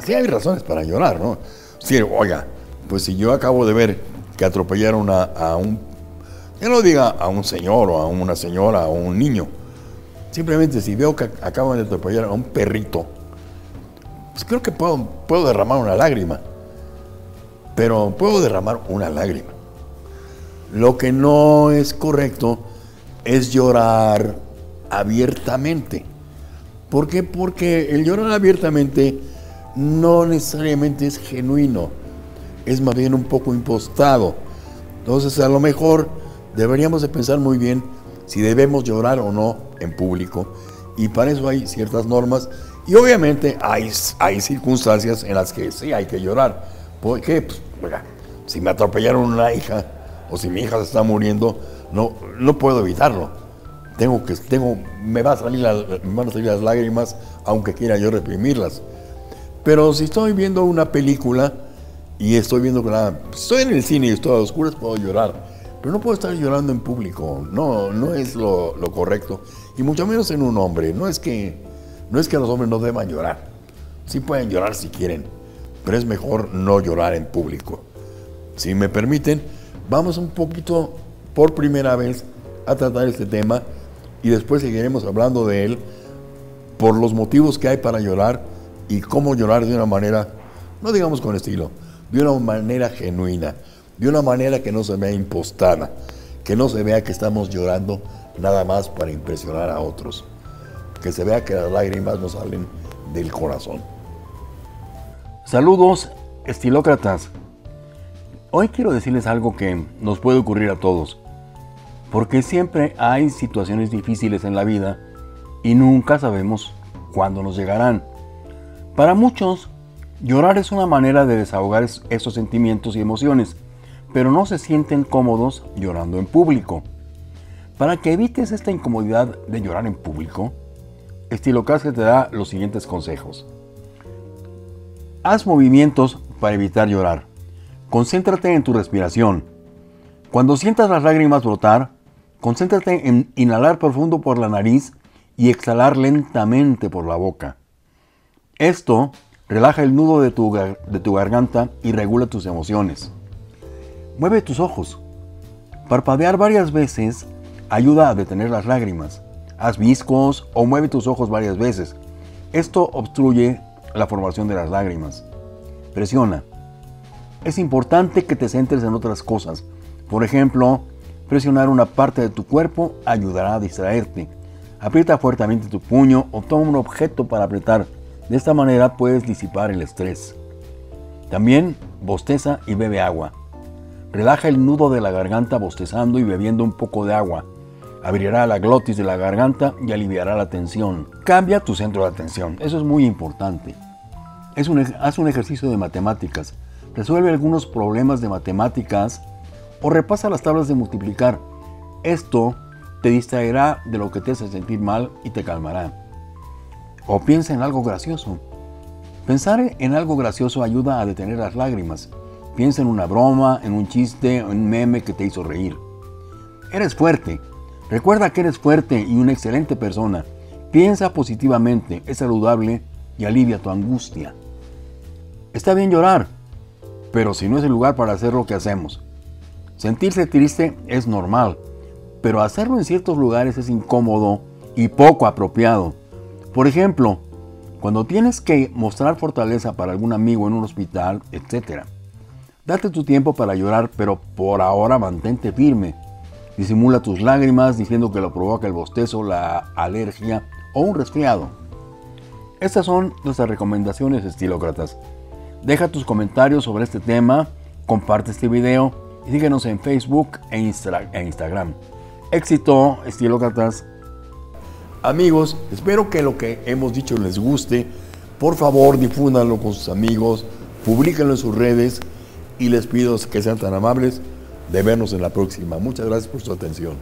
sí hay razones para llorar, ¿no? Sí, oiga, pues si yo acabo de ver que atropellaron a, un, que no diga a un señor o a una señora o a un niño, simplemente si veo que acaban de atropellar a un perrito, pues creo que puedo, puedo derramar una lágrima, pero puedo derramar una lágrima. Lo que no es correcto es llorar abiertamente. ¿Por qué? Porque el llorar abiertamente no necesariamente es genuino, es más bien un poco impostado. Entonces a lo mejor deberíamos de pensar muy bien si debemos llorar o no en público y para eso hay ciertas normas y obviamente hay, hay circunstancias en las que sí hay que llorar. Porque, pues, si me atropellaron una hija o si mi hija se está muriendo, no, no puedo evitarlo. Tengo que, tengo, me, va a salir me van a salir las lágrimas aunque quiera yo reprimirlas. Pero si estoy viendo una película y estoy viendo que la, estoy en el cine y estoy a oscuras, puedo llorar. Pero no puedo estar llorando en público. No, no es lo, correcto. Y mucho menos en un hombre. No es que, no es que los hombres no deban llorar. Sí pueden llorar si quieren. Pero es mejor no llorar en público. Si me permiten, vamos un poquito por primera vez a tratar este tema y después seguiremos hablando de él por los motivos que hay para llorar y cómo llorar de una manera, no digamos con estilo, de una manera genuina, de una manera que no se vea impostada, que no se vea que estamos llorando nada más para impresionar a otros, que se vea que las lágrimas nos salen del corazón. Saludos, estilócratas. Hoy quiero decirles algo que nos puede ocurrir a todos, porque siempre hay situaciones difíciles en la vida y nunca sabemos cuándo nos llegarán. Para muchos, llorar es una manera de desahogar esos sentimientos y emociones, pero no se sienten cómodos llorando en público. Para que evites esta incomodidad de llorar en público, Estilocast te da los siguientes consejos. Haz movimientos para evitar llorar. Concéntrate en tu respiración. Cuando sientas las lágrimas brotar, concéntrate en inhalar profundo por la nariz y exhalar lentamente por la boca. Esto relaja el nudo de tu, de tu garganta y regula tus emociones. Mueve tus ojos. Parpadear varias veces ayuda a detener las lágrimas. Haz viscos o mueve tus ojos varias veces. Esto obstruye la formación de las lágrimas. Presiona. Es importante que te centres en otras cosas. Por ejemplo, presionar una parte de tu cuerpo ayudará a distraerte. Aprieta fuertemente tu puño o toma un objeto para apretar de esta manera puedes disipar el estrés. También bosteza y bebe agua. Relaja el nudo de la garganta bostezando y bebiendo un poco de agua. Abrirá la glotis de la garganta y aliviará la tensión. Cambia tu centro de atención. Eso es muy importante. Haz un ejercicio de matemáticas. Resuelve algunos problemas de matemáticas o repasa las tablas de multiplicar. Esto te distraerá de lo que te hace sentir mal y te calmará. O piensa en algo gracioso. Pensar en algo gracioso ayuda a detener las lágrimas. Piensa en una broma, en un chiste, en un meme que te hizo reír. Eres fuerte. Recuerda que eres fuerte y una excelente persona. Piensa positivamente, es saludable y alivia tu angustia. Está bien llorar, pero si no es el lugar para hacer lo que hacemos. Sentirse triste es normal, pero hacerlo en ciertos lugares es incómodo y poco apropiado. Por ejemplo, cuando tienes que mostrar fortaleza para algún amigo en un hospital, etc. Date tu tiempo para llorar, pero por ahora mantente firme. Disimula tus lágrimas diciendo que lo provoca el bostezo, la alergia o un resfriado. Estas son nuestras recomendaciones estilócratas. Deja tus comentarios sobre este tema, comparte este video y síguenos en Facebook e, e Instagram. Éxito, estilócratas. Amigos, espero que lo que hemos dicho les guste. Por favor, difúndanlo con sus amigos, publíquenlo en sus redes y les pido que sean tan amables de vernos en la próxima. Muchas gracias por su atención.